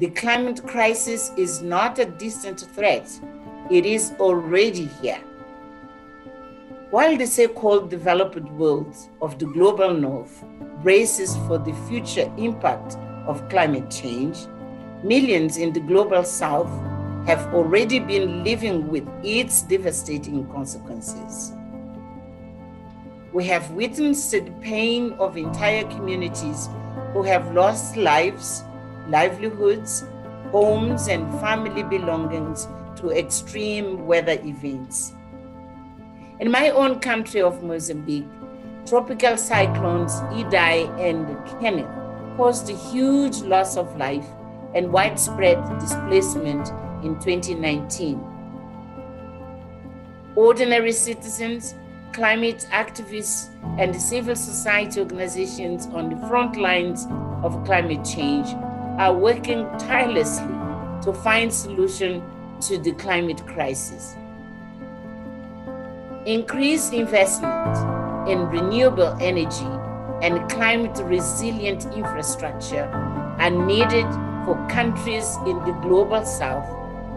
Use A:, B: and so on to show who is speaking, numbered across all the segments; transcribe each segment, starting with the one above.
A: The climate crisis is not a distant threat, it is already here. While the so called developed world of the global north braces for the future impact of climate change, millions in the global south have already been living with its devastating consequences. We have witnessed the pain of entire communities who have lost lives, livelihoods, homes, and family belongings to extreme weather events. In my own country of Mozambique, tropical cyclones Idai and Kenneth caused a huge loss of life and widespread displacement in 2019. Ordinary citizens, climate activists, and civil society organizations on the front lines of climate change are working tirelessly to find solution to the climate crisis. Increased investment in renewable energy and climate resilient infrastructure are needed for countries in the global south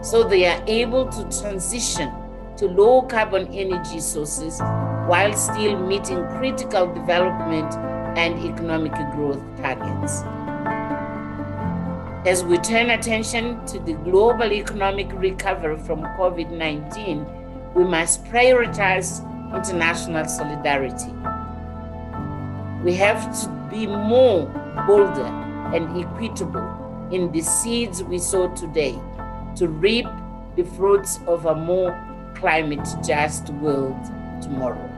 A: so they are able to transition to low carbon energy sources while still meeting critical development and economic growth targets. As we turn attention to the global economic recovery from COVID 19, we must prioritize international solidarity. We have to be more bolder and equitable in the seeds we sow today to reap the fruits of a more climate just world tomorrow.